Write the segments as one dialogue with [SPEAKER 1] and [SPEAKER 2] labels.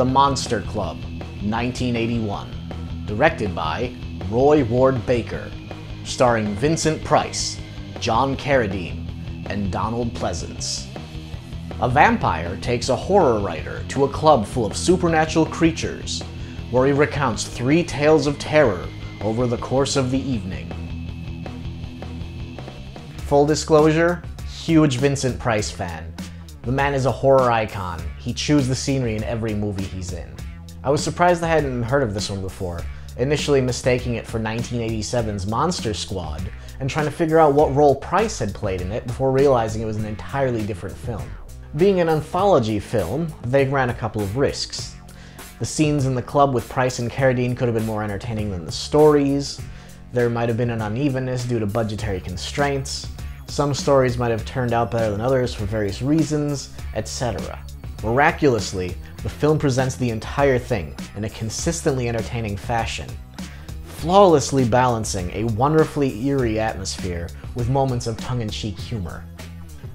[SPEAKER 1] The Monster Club, 1981. Directed by Roy Ward Baker. Starring Vincent Price, John Carradine, and Donald Pleasence. A vampire takes a horror writer to a club full of supernatural creatures, where he recounts three tales of terror over the course of the evening. Full disclosure, huge Vincent Price fan. The man is a horror icon. He chews the scenery in every movie he's in. I was surprised I hadn't heard of this one before, initially mistaking it for 1987's Monster Squad, and trying to figure out what role Price had played in it before realizing it was an entirely different film. Being an anthology film, they ran a couple of risks. The scenes in the club with Price and Carradine could have been more entertaining than the stories, there might have been an unevenness due to budgetary constraints, some stories might have turned out better than others for various reasons, etc. Miraculously, the film presents the entire thing in a consistently entertaining fashion, flawlessly balancing a wonderfully eerie atmosphere with moments of tongue-in-cheek humor.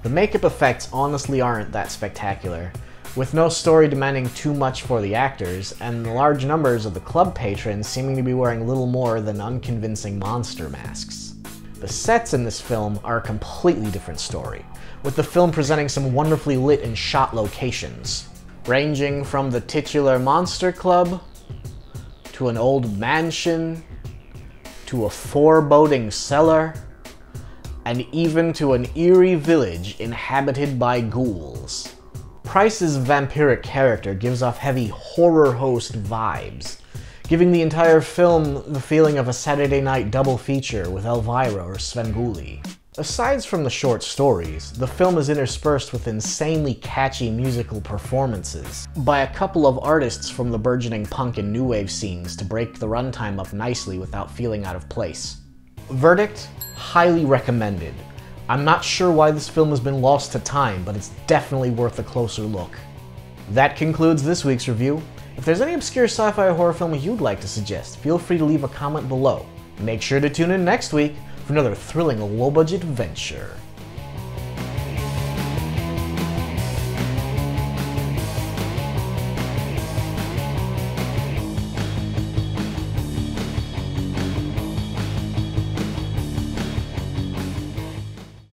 [SPEAKER 1] The makeup effects honestly aren't that spectacular, with no story demanding too much for the actors, and the large numbers of the club patrons seeming to be wearing little more than unconvincing monster masks. The sets in this film are a completely different story, with the film presenting some wonderfully lit and shot locations, ranging from the titular monster club, to an old mansion, to a foreboding cellar, and even to an eerie village inhabited by ghouls. Price's vampiric character gives off heavy horror host vibes, giving the entire film the feeling of a Saturday night double feature with Elvira or Svengoolie. Aside from the short stories, the film is interspersed with insanely catchy musical performances by a couple of artists from the burgeoning punk and new wave scenes to break the runtime up nicely without feeling out of place. Verdict? Highly recommended. I'm not sure why this film has been lost to time, but it's definitely worth a closer look. That concludes this week's review. If there's any obscure sci-fi horror film you'd like to suggest, feel free to leave a comment below. Make sure to tune in next week for another thrilling low-budget venture.